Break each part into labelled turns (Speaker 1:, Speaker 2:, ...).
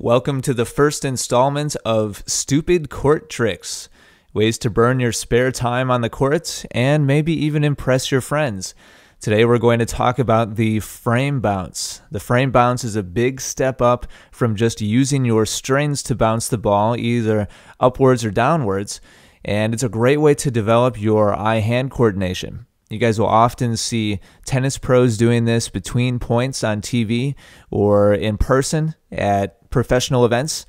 Speaker 1: Welcome to the first installment of Stupid Court Tricks ways to burn your spare time on the court and maybe even impress your friends. Today, we're going to talk about the frame bounce. The frame bounce is a big step up from just using your strings to bounce the ball either upwards or downwards, and it's a great way to develop your eye hand coordination. You guys will often see tennis pros doing this between points on TV or in person at professional events,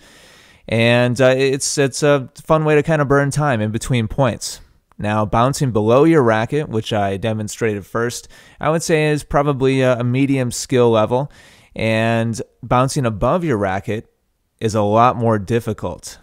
Speaker 1: and uh, it's it's a fun way to kind of burn time in between points. Now, bouncing below your racket, which I demonstrated first, I would say is probably a, medium skill level, and bouncing above your racket is a lot more difficult.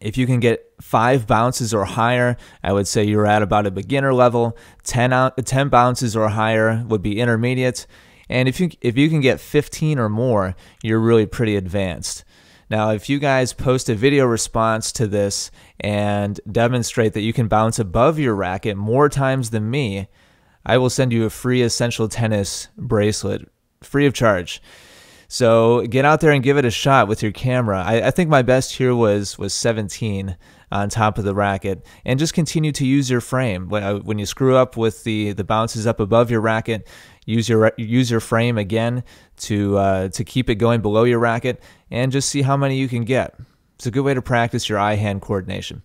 Speaker 1: If you can get five bounces or higher, I would say you're at about a beginner level. 10, out, 10 bounces or higher would be intermediate. And if you if you can get 15 or more, you're really pretty advanced. Now, if you guys post a video response to this and demonstrate that you can bounce above your racket more times than me, I will send you a free Essential Tennis bracelet, free of charge. So get out there and give it a shot with your camera. I, I, think my best here was was 17 on top of the racket, and just continue to use your frame. When, when you screw up with the the bounces up above your racket, use your use your frame again to uh, to keep it going below your racket, and just see how many you can get. It's a good way to practice your eye hand coordination.